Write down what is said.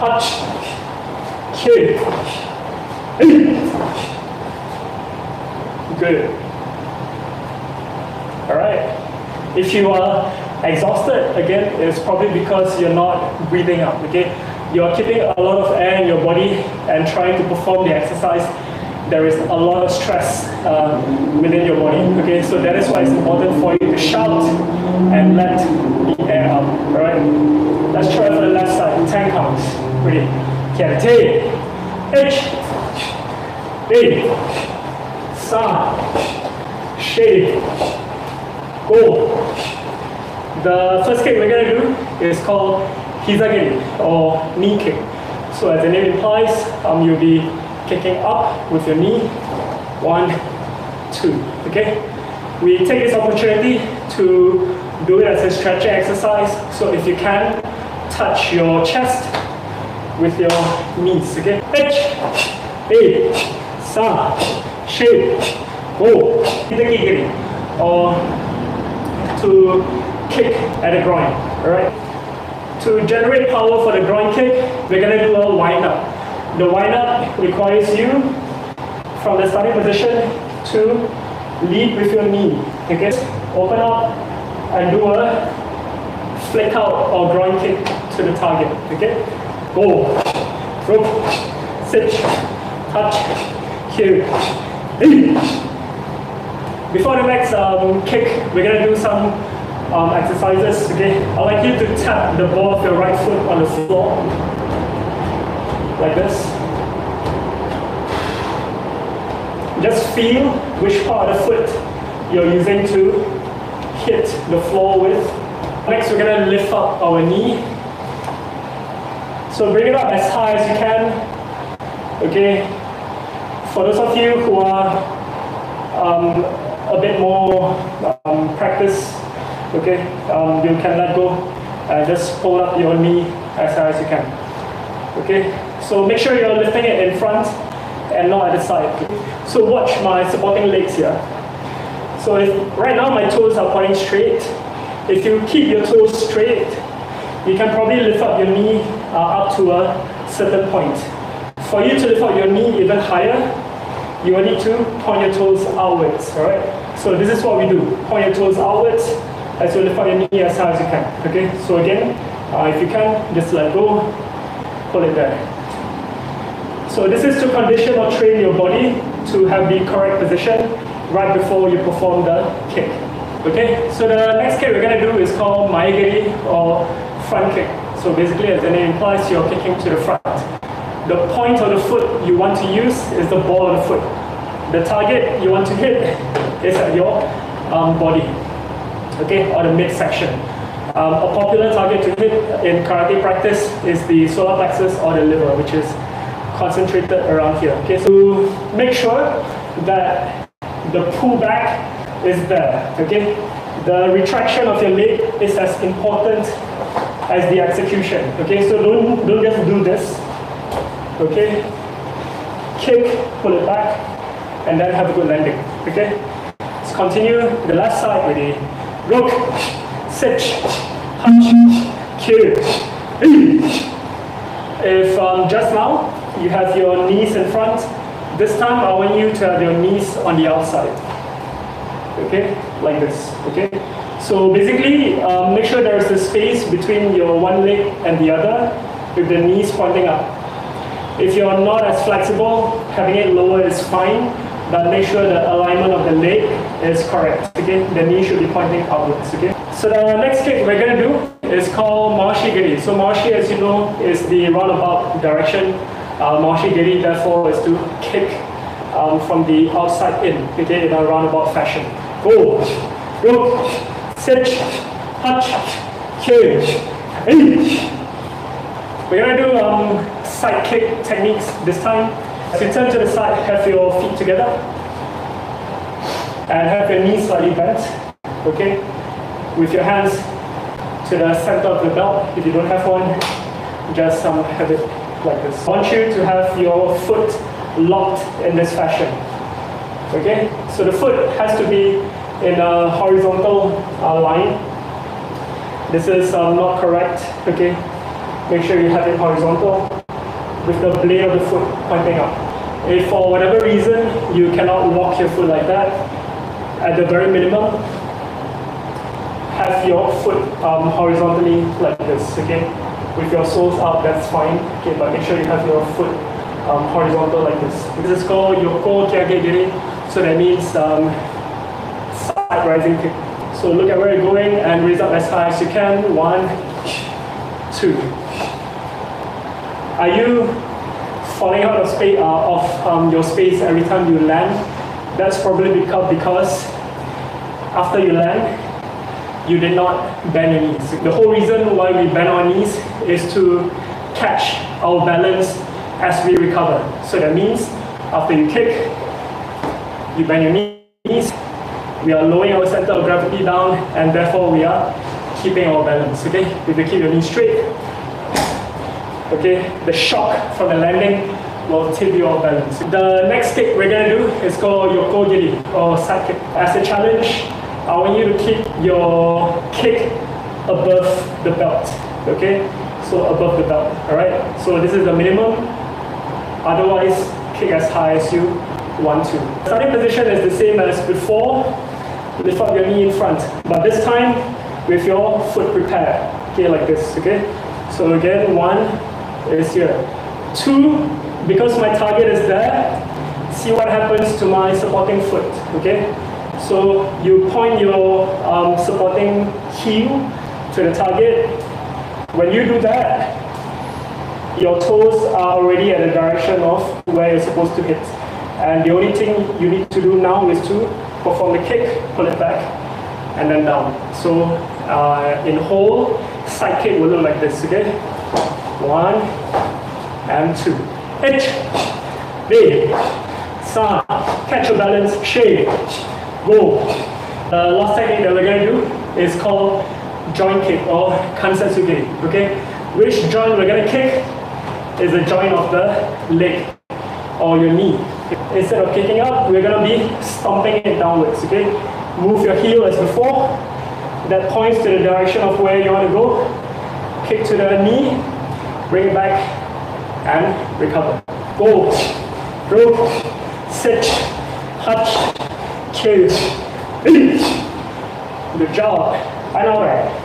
touch, kick, eight. Good. All right. If you are exhausted, again, it's probably because you're not breathing out, okay? You're keeping a lot of air in your body and trying to perform the exercise. There is a lot of stress uh, within your body, okay? So that is why it's important for you to shout and let the air out, all right? Let's try for the left side, 10 counts. Okay, T, H, B, Sa, She, Go. The first kick we're going to do is called hizagiri or knee kick. So as the name implies, um, you'll be kicking up with your knee. One, two. Okay? We take this opportunity to do it as a stretching exercise. So if you can, touch your chest with your knees. Okay? H, A, Sa, She, Go. Hizagiri or to kick at the groin. Alright? To generate power for the groin kick, we're going to do a wind up. The wind up requires you from the starting position to lead with your knee. Okay? Open up and do a flick out or groin kick to the target. Okay? Go. Rope. Sit. Touch. Cue. Before the next um, kick, we're going to do some um, exercises, okay? I'd like you to tap the ball of your right foot on the floor, like this. Just feel which part of the foot you're using to hit the floor with. Next, we're gonna lift up our knee. So bring it up as high as you can, okay? For those of you who are um, a bit more um, practice okay, um, you can let go and just pull up your knee as high as you can. Okay, so make sure you're lifting it in front and not at the side. So watch my supporting legs here. So if, right now my toes are pointing straight. If you keep your toes straight, you can probably lift up your knee up to a certain point. For you to lift up your knee even higher, you will need to point your toes outwards, all right? So this is what we do. Point your toes outwards, as you lift up your knee as high as you can. Okay, so again, uh, if you can, just let go, pull it back. So this is to condition or train your body to have the correct position right before you perform the kick. Okay, so the next kick we're going to do is called maegiri or front kick. So basically, as the name implies, you're kicking to the front. The point of the foot you want to use is the ball of the foot. The target you want to hit is at your um, body okay, or the midsection. Um, a popular target to hit in karate practice is the solar plexus or the liver, which is concentrated around here. Okay, so make sure that the pullback is there. Okay, the retraction of your leg is as important as the execution. Okay, so don't don't just do this. Okay, kick, pull it back, and then have a good landing. Okay, let's continue the left side with the rook, sit, hunch, cue. If um, just now you have your knees in front, this time I want you to have your knees on the outside. Okay, like this. Okay. So basically, um, make sure there is a space between your one leg and the other, with the knees pointing up. If you're not as flexible, having it lower is fine but make sure the alignment of the leg is correct. Okay, the knee should be pointing outwards. Okay. So the next kick we're gonna do is called Mawashi Giri. So Mawashi, as you know, is the roundabout direction. Uh, Mawashi Giri, therefore, is to kick um, from the outside in, okay, in a roundabout fashion. Go, go, sit, touch, kick, eight. We're gonna do um, side kick techniques this time. As you turn to the side, have your feet together. And have your knees slightly bent. Okay? With your hands to the center of the belt. If you don't have one, just um, have it like this. I want you to have your foot locked in this fashion. Okay? So the foot has to be in a horizontal uh, line. This is um, not correct. Okay? make sure you have it horizontal with the blade of the foot pointing up. If for whatever reason you cannot walk your foot like that, at the very minimum, have your foot um, horizontally like this, okay? With your soles up, that's fine, okay, but make sure you have your foot um, horizontal like this. This is called Yoko Keage Giri, so that means um, rising kick. So look at where you're going and raise up as high as you can. One, two. Are you falling out of space uh, of um, your space every time you land? That's probably because because after you land, you did not bend your knees. The whole reason why we bend our knees is to catch our balance as we recover. So that means after you kick, you bend your knees, we are lowering our center of gravity down, and therefore we are keeping our balance. Okay, if you keep your knees straight, okay, the shock from the landing will tip you off balance. The next kick we're gonna do is called Yoko Giri or side kick. As a challenge, I want you to keep your kick above the belt. Okay, so above the belt. All right. So this is the minimum. Otherwise, kick as high as you want to. Starting position is the same as before. Lift up your knee in front, but this time with your foot prepared. Okay, like this. Okay. So again, one is here. Two, because my target is there. See what happens to my supporting foot. Okay. So you point your um, supporting heel to the target. When you do that, your toes are already at the direction of where you're supposed to hit. And the only thing you need to do now is to perform the kick, pull it back, and then down. So uh, in whole, side kick will look like this, okay? One and two. H, B, sa, catch your balance, shake, go. The last technique that we're to do is called joint kick or kansetsu geri, okay? Which joint we're going to kick is the joint of the leg or your knee. Instead of kicking up, we're going to be stomping it downwards, okay? Move your heel as before. That points to the direction of where you want to go. Kick to the knee, bring it back, and recover. Go, rope, sit, touch, kill. Good job. And all right.